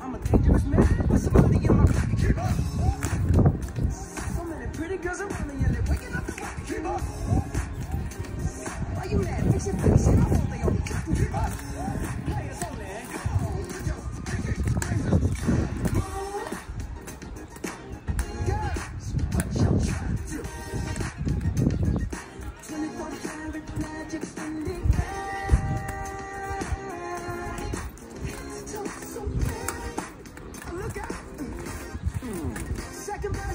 I'm a dangerous man in my pocket. Keep up. So many pretty girls around me and they're waking up. Keep up. Why you mad? Fix your face. You know they only to keep up. Hmm. Second best.